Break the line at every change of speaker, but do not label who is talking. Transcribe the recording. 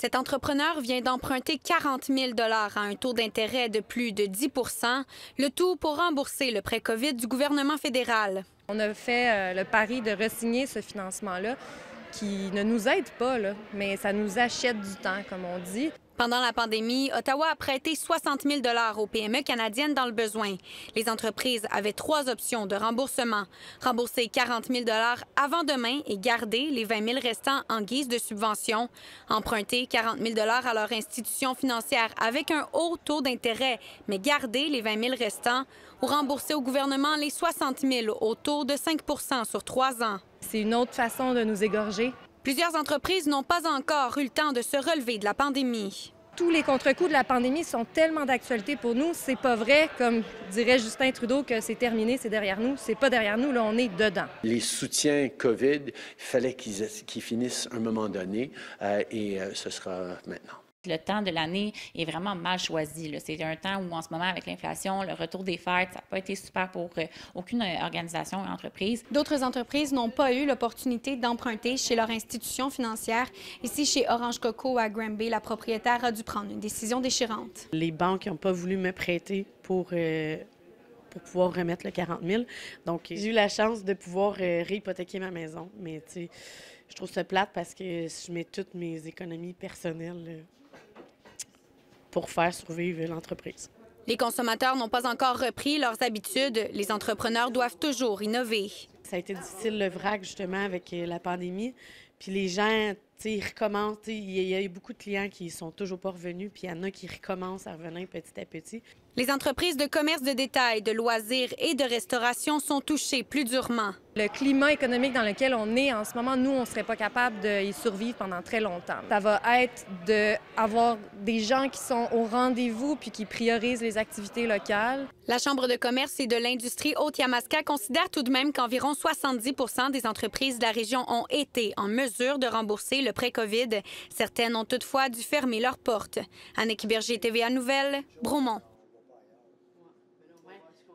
Cet entrepreneur vient d'emprunter 40 000 à un taux d'intérêt de plus de 10% le tout pour rembourser le prêt COVID du gouvernement fédéral.
On a fait euh, le pari de resigner ce financement-là qui ne nous aide pas, mais ça nous achète du temps, comme on dit.
Pendant la pandémie, Ottawa a prêté 60 000 aux PME canadiennes dans le besoin. Les entreprises avaient trois options de remboursement. Rembourser 40 000 avant demain et garder les 20 000 restants en guise de subvention. Emprunter 40 000 à leur institution financière avec un haut taux d'intérêt, mais garder les 20 000 restants ou rembourser au gouvernement les 60 000 au taux de 5 sur trois ans.
C'est une autre façon de nous égorger.
Plusieurs entreprises n'ont pas encore eu le temps de se relever de la pandémie.
Tous les contre-coups de la pandémie sont tellement d'actualité pour nous. C'est pas vrai, comme dirait Justin Trudeau, que c'est terminé, c'est derrière nous. C'est pas derrière nous, là, on est dedans.
Les soutiens COVID, il fallait qu'ils finissent à un moment donné euh, et euh, ce sera maintenant.
Le temps de l'année est vraiment mal choisi. C'est un temps où, en ce moment, avec l'inflation, le retour des fêtes, ça n'a pas été super pour euh, aucune euh, organisation et entreprise.
D'autres entreprises n'ont pas eu l'opportunité d'emprunter chez leur institution financière. Ici, chez Orange Coco à Granby, la propriétaire a dû prendre une décision déchirante.
Les banques n'ont pas voulu me prêter pour... Euh, pour pouvoir remettre le 40 000. Donc, j'ai eu la chance de pouvoir réhypothéquer ma maison. Mais, tu sais, je trouve ça plate parce que je mets toutes mes économies personnelles pour faire survivre l'entreprise.
Les consommateurs n'ont pas encore repris leurs habitudes. Les entrepreneurs doivent toujours innover.
Ça a été difficile le vrac justement avec euh, la pandémie. Puis les gens, ils recommencent. Il y a eu beaucoup de clients qui sont toujours pas revenus, puis il y en a qui recommencent à revenir petit à petit.
Les entreprises de commerce de détail, de loisirs et de restauration sont touchées plus durement.
Le climat économique dans lequel on est en ce moment, nous, on ne serait pas capable d'y survivre pendant très longtemps. Ça va être d'avoir des gens qui sont au rendez-vous puis qui priorisent les activités locales.
La Chambre de commerce et de l'industrie Haute-Yamaska considère tout de même qu'environ 70% des entreprises de la région ont été en de rembourser le prêt COVID. Certaines ont toutefois dû fermer leurs portes. Annick Berger, TVA Nouvelle, Bromont.